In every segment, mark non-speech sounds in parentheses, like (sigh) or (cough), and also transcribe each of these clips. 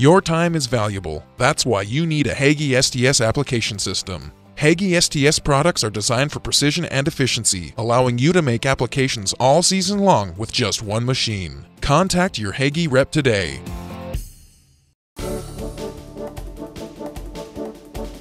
Your time is valuable. That's why you need a Hagie STS application system. Hagie STS products are designed for precision and efficiency, allowing you to make applications all season long with just one machine. Contact your Hagie rep today.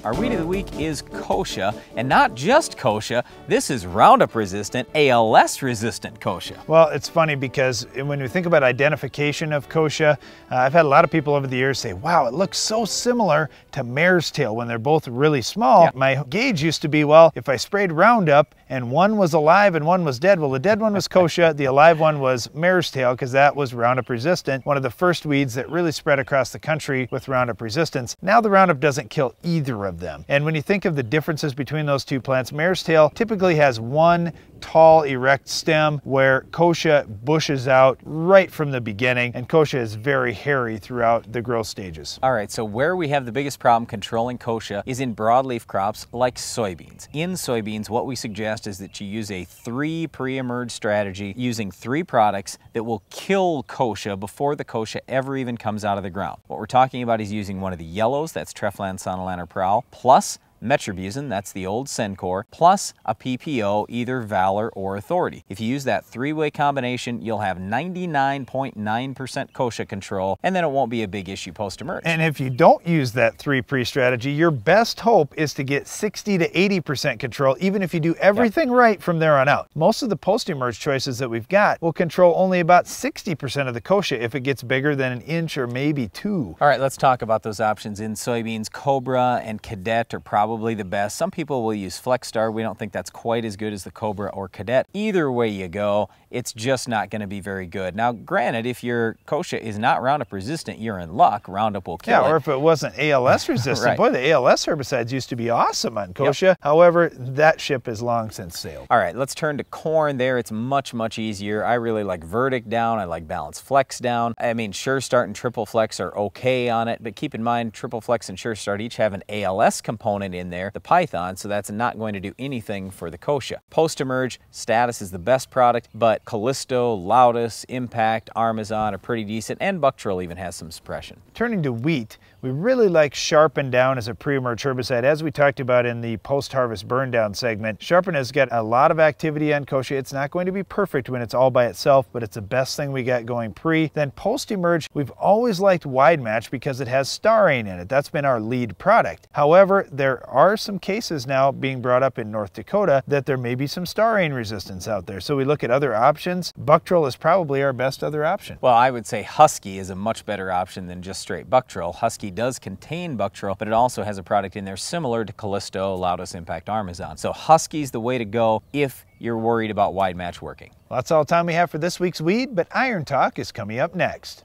Our weed of the week is kochia, and not just kochia, this is Roundup resistant, ALS resistant kochia. Well, it's funny because when you think about identification of kochia, uh, I've had a lot of people over the years say, wow, it looks so similar to mare's tail when they're both really small. Yeah. My gauge used to be, well, if I sprayed Roundup and one was alive and one was dead, well, the dead one was kochia, the alive one was mare's tail because that was Roundup resistant, one of the first weeds that really spread across the country with Roundup resistance. Now the Roundup doesn't kill either of them. And when you think of the differences between those two plants, mare's tail typically has one tall erect stem where kochia bushes out right from the beginning and kochia is very hairy throughout the growth stages. All right, so where we have the biggest problem controlling kochia is in broadleaf crops like soybeans. In soybeans, what we suggest is that you use a three pre-emerge strategy using three products that will kill kochia before the kochia ever even comes out of the ground. What we're talking about is using one of the yellows, that's Treflan, Sonalan, or Prowl, plus metribuzin, that's the old Sencor, plus a PPO, either Valor or Authority. If you use that three-way combination, you'll have 99.9% .9 kochia control, and then it won't be a big issue post-emerge. And if you don't use that three-pre strategy, your best hope is to get 60 to 80% control, even if you do everything yep. right from there on out. Most of the post-emerge choices that we've got will control only about 60% of the kochia if it gets bigger than an inch or maybe two. All right, let's talk about those options in soybeans. Cobra and Cadet are probably probably the best. Some people will use FlexStar. We don't think that's quite as good as the Cobra or Cadet. Either way you go, it's just not going to be very good. Now, granted, if your kochia is not Roundup resistant, you're in luck. Roundup will kill yeah, it. or if it wasn't ALS (laughs) resistant. right. Boy, the ALS herbicides used to be awesome on kochia. Yep. However, that ship has long since sailed. All right, let's turn to corn there. It's much, much easier. I really like Verdict down. I like Balance Flex down. I mean, Sure Start and Triple Flex are okay on it, but keep in mind, Triple Flex and Sure Start each have an ALS component in there, the Python, so that's not going to do anything for the kochia. Post-emerge, Status is the best product, but Callisto, Laudis, Impact, Armezon are pretty decent, and Buctril even has some suppression. Turning to wheat, we really like Sharpen Down as a pre-emerge herbicide. As we talked about in the post-harvest burn down segment, Sharpen has got a lot of activity on kochia. It's not going to be perfect when it's all by itself, but it's the best thing we got going pre. Then post-emerge, we've always liked Wide Match because it has Starane in it. That's been our lead product. However, there are some cases now being brought up in North Dakota that there may be some Starane resistance out there. So we look at other options. Buctril is probably our best other option. Well, I would say Husky is a much better option than just straight Buctril. Husky does contain Buctril, but it also has a product in there similar to Callisto, Laudis Impact, Armezon. So Husky's the way to go if you're worried about wide match working. Well, that's all the time we have for this week's Weed, but Iron Talk is coming up next.